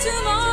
tomorrow.